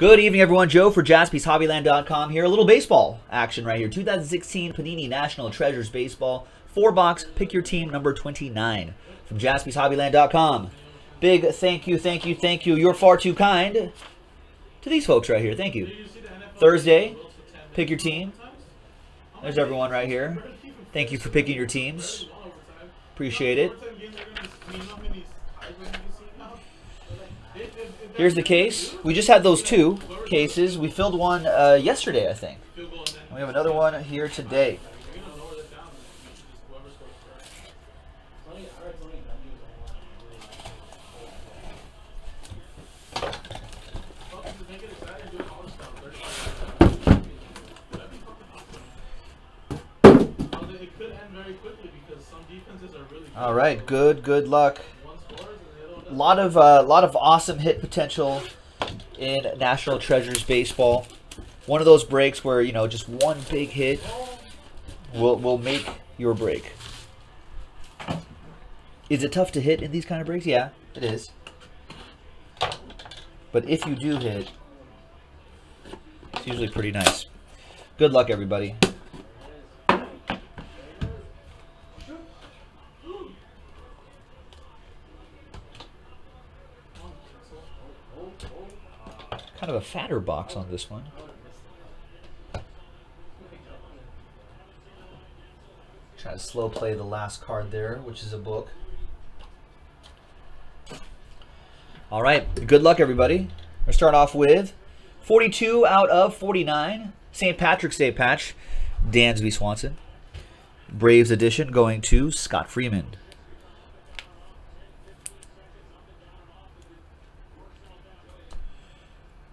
Good evening, everyone. Joe for JaspysHobbyland.com here. A little baseball action right here. 2016 Panini National Treasures Baseball. Four box, pick your team number 29 from JaspysHobbyland.com. Big thank you, thank you, thank you. You're far too kind to these folks right here. Thank you. Thursday, pick your team. There's everyone right here. Thank you for picking your teams. Appreciate it. Here's the case. We just had those two cases. We filled one uh, yesterday, I think. We have another one here today. All right, good, good luck. A lot of, uh, lot of awesome hit potential in National Treasures baseball. One of those breaks where you know just one big hit will will make your break. Is it tough to hit in these kind of breaks? Yeah, it is. But if you do hit, it's usually pretty nice. Good luck, everybody. A fatter box on this one. Try to slow play the last card there, which is a book. All right, good luck, everybody. We're start off with 42 out of 49. St. Patrick's Day patch, Dansby Swanson. Braves edition going to Scott Freeman.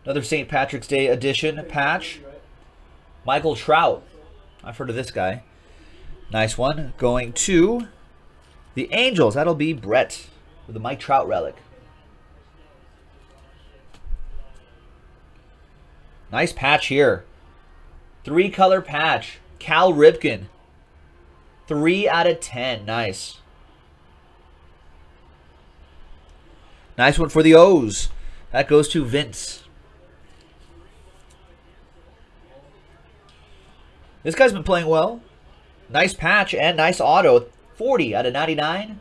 Another St. Patrick's Day edition patch. Michael Trout. I've heard of this guy. Nice one. Going to the Angels. That'll be Brett with the Mike Trout relic. Nice patch here. Three color patch. Cal Ripken. Three out of ten. Nice. Nice one for the O's. That goes to Vince. This guy's been playing well. Nice patch and nice auto. 40 out of 99.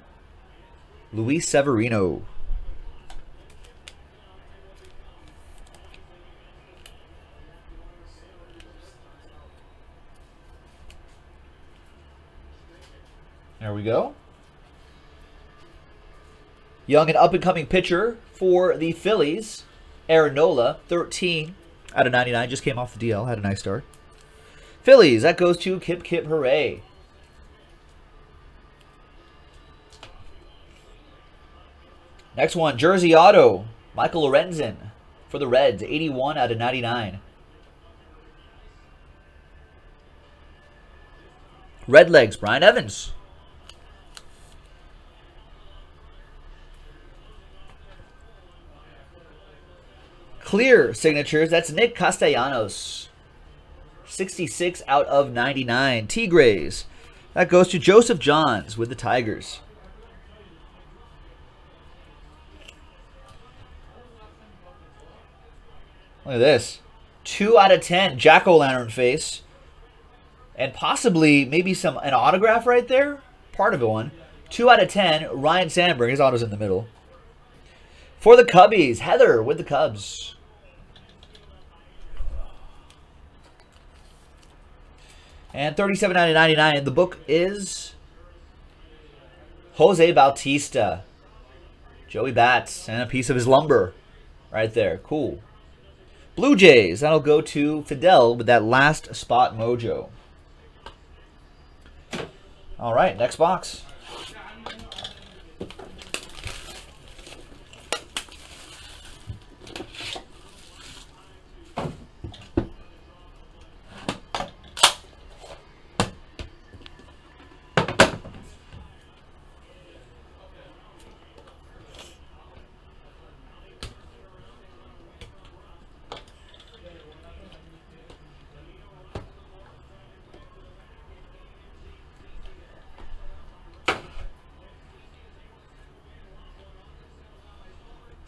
Luis Severino. There we go. Young and up-and-coming pitcher for the Phillies. Aaron Nola, 13 out of 99. Just came off the DL. Had a nice start. Phillies, that goes to Kip Kip Hooray. Next one, Jersey Auto. Michael Lorenzen for the Reds, 81 out of 99. Red Legs, Brian Evans. Clear signatures, that's Nick Castellanos. 66 out of 99. Tigres. That goes to Joseph Johns with the Tigers. Look at this. 2 out of 10. Jack-o'-lantern face. And possibly maybe some an autograph right there. Part of it one. 2 out of 10. Ryne Sandberg. His auto's in the middle. For the Cubbies, Heather with the Cubs. And 37 out of 99. The book is Jose Bautista. Joey Bats and a piece of his lumber right there. Cool. Blue Jays. That'll go to Fidel with that last spot mojo. All right, next box.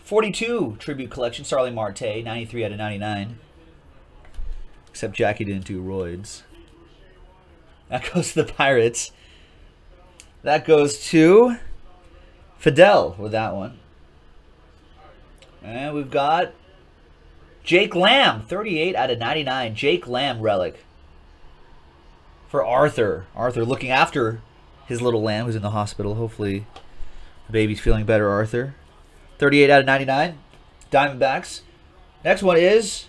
42 tribute collection, Starling Marte, 93 out of 99. Except Jackie didn't do roids. That goes to the Pirates. That goes to Fidel with that one. And we've got Jake Lamb, 38 out of 99. Jake Lamb relic for Arthur. Arthur looking after his little lamb who's in the hospital. Hopefully the baby's feeling better, Arthur. 38 out of 99. Diamondbacks. Next one is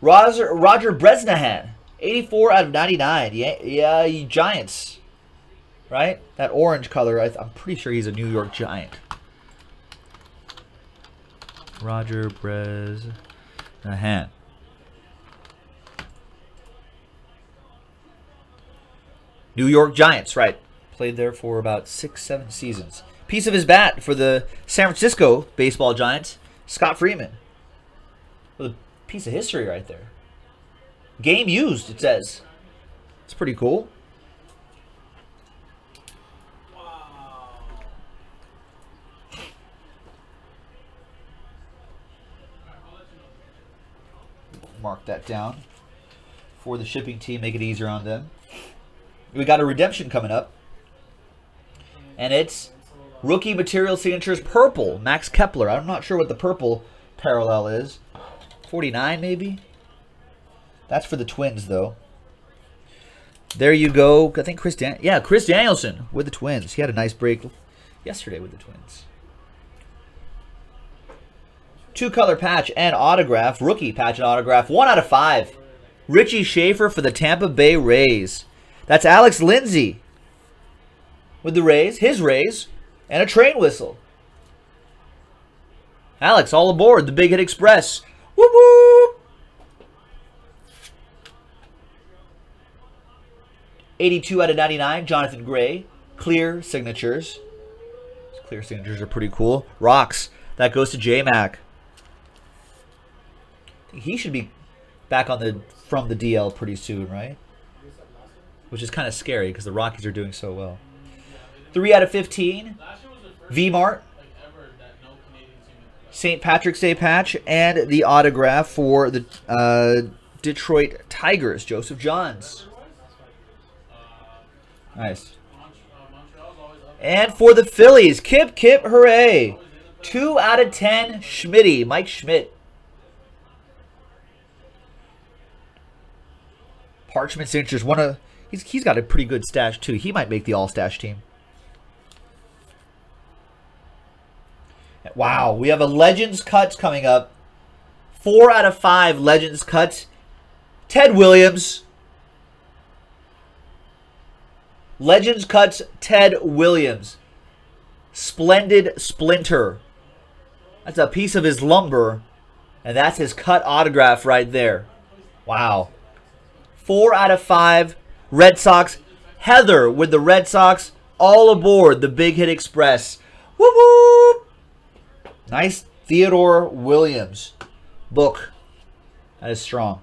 Roger, Roger Bresnahan. 84 out of 99. Yeah, yeah, Giants. Right? That orange color, I am pretty sure he's a New York Giant. Roger Bresnahan. New York Giants, right. Played there for about six, seven seasons. Piece of his bat for the San Francisco baseball Giants, Scott Freeman. With a piece of history right there. Game used, it says. It's pretty cool. Mark that down for the shipping team, make it easier on them. We got a redemption coming up. And it's rookie material signatures purple, Max Kepler. I'm not sure what the purple parallel is. 49 maybe? That's for the Twins, though. There you go. I think Chris Dan yeah, Chris Danielson with the Twins. He had a nice break yesterday with the Twins. Two color patch and autograph. Rookie patch and autograph. One out of five. Richie Shaffer for the Tampa Bay Rays. That's Alex Lindsay with the Rays, his Rays, and a train whistle. Alex, all aboard the Big Hit Express. Whoop whoop! 82 out of 99, Jonathan Gray. Clear signatures. Clear signatures are pretty cool. Rocks. That goes to J-Mac. He should be back on the from the DL pretty soon, right? Which is kind of scary because the Rockies are doing so well. 3 out of 15. V-Mart. St. Patrick's Day patch and the autograph for the uh, Detroit Tigers, Joseph Johns. Nice. And for the Phillies, Kip Kip Hooray. 2 out of 10, Schmitty, Mike Schmidt. Parchment signatures, one of he's he's got a pretty good stash too. He might make the all stash team. Wow, we have a Legends cuts coming up. Four out of five Legends cuts. Ted Williams. Legends cuts Ted Williams. Splendid Splinter. That's a piece of his lumber. And that's his cut autograph right there. Wow. Four out of five. Red Sox. Heather with the Red Sox. All aboard the Big Hit Express. Whoop whoop. Nice Theodore Williams book. That is strong.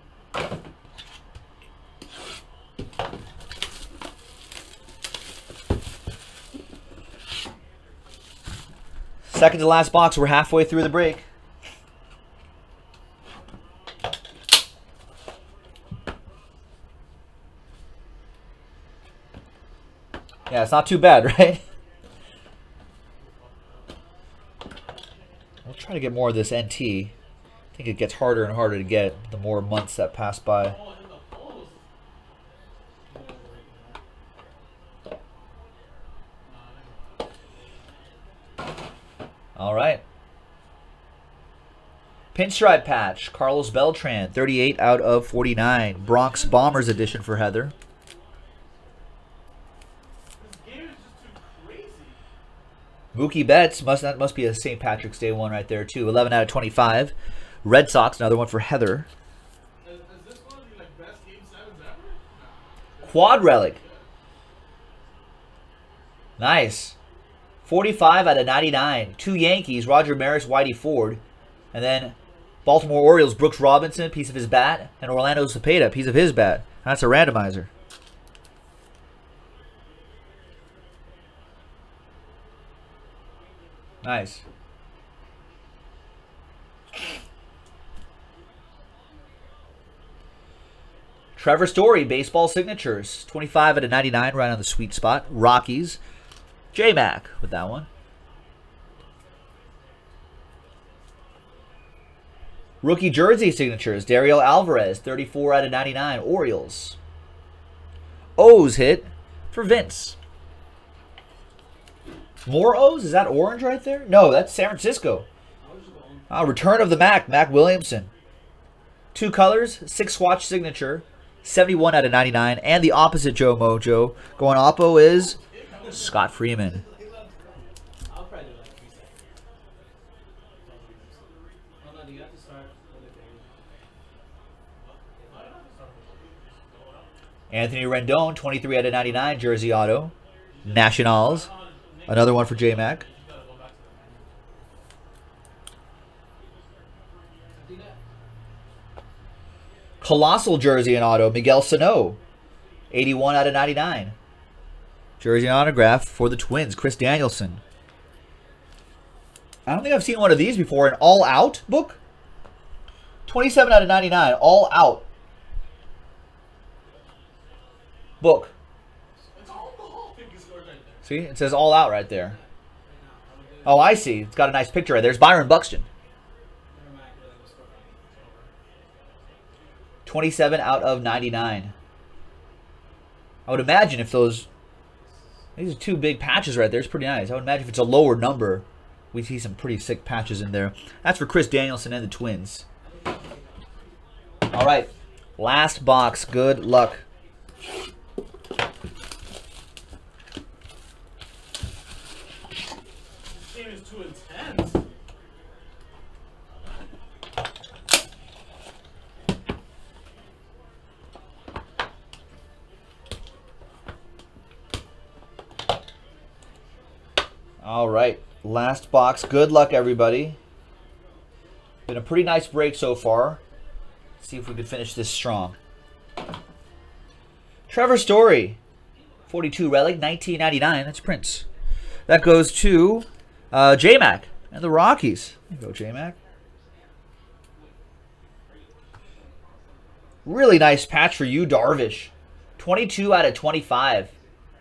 Second to last box. We're halfway through the break. Yeah, it's not too bad, right? Try to get more of this NT. I think it gets harder and harder to get the more months that pass by. All right. Pinstripe patch, Carlos Beltran, 38 out of 49. Bronx Bombers edition for Heather. Mookie Betts must that must be a St. Patrick's Day one right there too. 11 out of 25. Red Sox, another one for Heather. Is, is like Quad relic. Nice. 45 out of 99. Two Yankees, Roger Maris, Whitey Ford. And then Baltimore Orioles, Brooks Robinson, piece of his bat. And Orlando Cepeda, piece of his bat. That's a randomizer. Nice. Trevor Story, baseball signatures. 25 out of 99, right on the sweet spot. Rockies. J-Mac with that one. Rookie jersey signatures. Dario Alvarez, 34 out of 99. Orioles. O's hit for Vince. More O's? Is that orange right there? No, that's San Francisco. Uh, return of the Mac, Mac Williamson. Two colors, six swatch signature, 71 out of 99. And the opposite Joe Mojo going oppo is Scott Freeman. Anthony Rendon, 23 out of 99, jersey auto. Nationals. Another one for J-Mac. Colossal jersey and auto, Miguel Sano. 81 out of 99. Jersey and autograph for the Twins, Chris Danielson. I don't think I've seen one of these before. An all-out book? 27 out of 99, all out. Book. See, it says all out right there. Oh, I see. It's got a nice picture right there. There's Byron Buxton. 27 out of 99. I would imagine if those... These are two big patches right there. It's pretty nice. I would imagine if it's a lower number, we see some pretty sick patches in there. That's for Chris Danielson and the Twins. All right. Last box. Good luck. All right, last box. Good luck, everybody. Been a pretty nice break so far. Let's see if we can finish this strong. Trevor Story, 42 relic, 1999. That's Prince. That goes to uh, J-Mac and the Rockies. Go, J-Mac. Really nice patch for you, Darvish. 22 out of 25.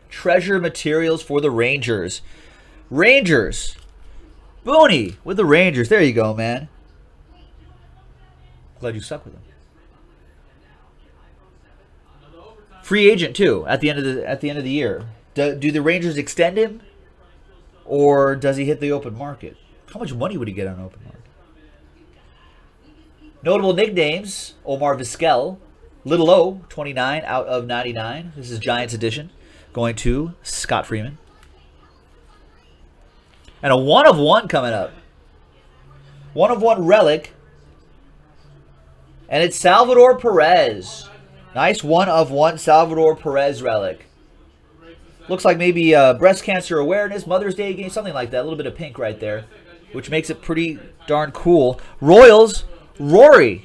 Treasure materials for the Rangers. Rangers. Booney with the Rangers. There you go, man. Glad you stuck with them. Free agent too at the end of the at the end of the year. Do, do the Rangers extend him, or does he hit the open market? How much money would he get on open market? Notable nicknames: Omar Vizquel, Little O, 29 out of 99. This is Giants edition, going to Scott Freeman. And a one of one coming up. One of one relic. And it's Salvador Perez. Nice one of one Salvador Perez relic. Looks like maybe uh, breast cancer awareness, Mother's Day game, something like that. A little bit of pink right there, which makes it pretty darn cool. Royals, Rory.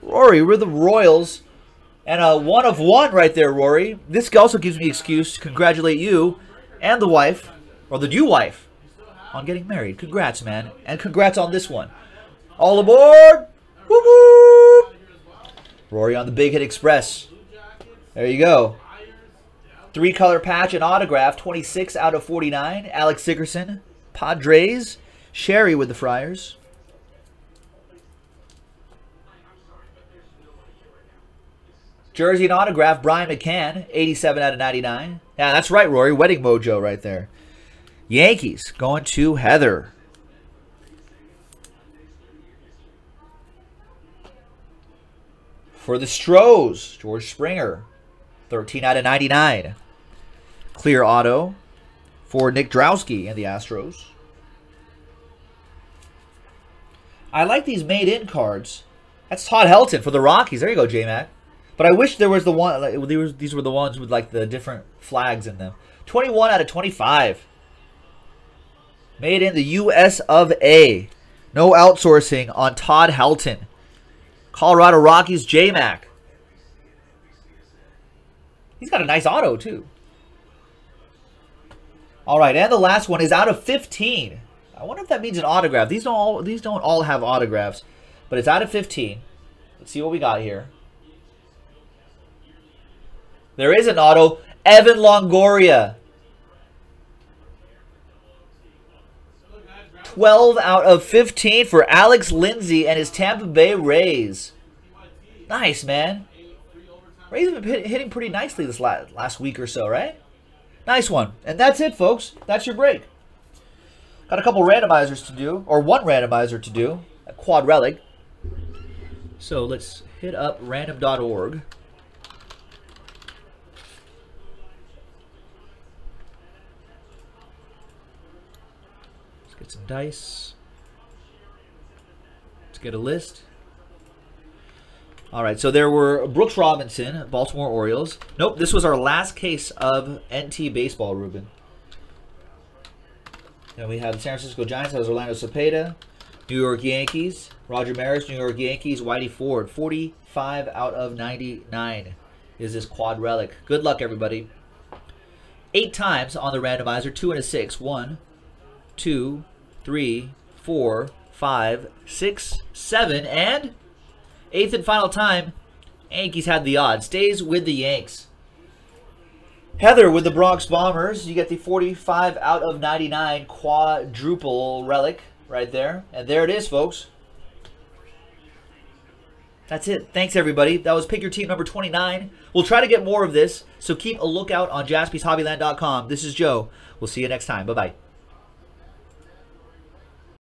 Rory, we're the Royals. And a one of one right there, Rory. This also gives me excuse to congratulate you and the wife, or the new wife, on getting married. Congrats, man. And congrats on this one. All aboard! Woo woo! Rory on the Big Hit Express. There you go. Three color patch and autograph, 26 out of 49. Alex Dickerson, Padres. Sherry with the Friars. Jersey and autograph, Brian McCann, 87 out of 99. Yeah, that's right, Rory. Wedding mojo right there. Yankees going to Heather. For the Stros, George Springer, 13 out of 99. Clear auto for Nick Drowski and the Astros. I like these made-in cards. That's Todd Helton for the Rockies. There you go, J-Mac. But I wish there was the one. Like, these were the ones with like the different flags in them. 21 out of 25. Made in the U.S. of A. No outsourcing on Todd Helton. Colorado Rockies J-Mac. He's got a nice auto, too. All right, and the last one is out of 15. I wonder if that means an autograph. These don't all, these don't all have autographs, but it's out of 15. Let's see what we got here. There is an auto. Evan Longoria. 12 out of 15 for Alex Lindsay and his Tampa Bay Rays. Nice, man. Rays have been hitting pretty nicely this last, last week or so, right? Nice one. And that's it, folks. That's your break. Got a couple randomizers to do, or one randomizer to do, a quad relic. So let's hit up random.org. get some dice. Let's get a list. All right, so there were Brooks Robinson, Baltimore Orioles. Nope, this was our last case of NT baseball, Ruben. Then we have the San Francisco Giants. That was Orlando Cepeda. New York Yankees. Roger Maris, New York Yankees. Whitey Ford. 45 out of 99 is this quad relic. Good luck, everybody. Eight times on the randomizer. Two and a six. One, two, three, four, five, six, seven, and... Eighth and final time, Yankees had the odds. Stays with the Yanks. Heather with the Bronx Bombers. You get the 45 out of 99 quadruple relic right there. And there it is, folks. That's it. Thanks, everybody. That was Pick Your Team number 29. We'll try to get more of this, so keep a lookout on jaspyshobbyland.com. This is Joe. We'll see you next time. Bye-bye.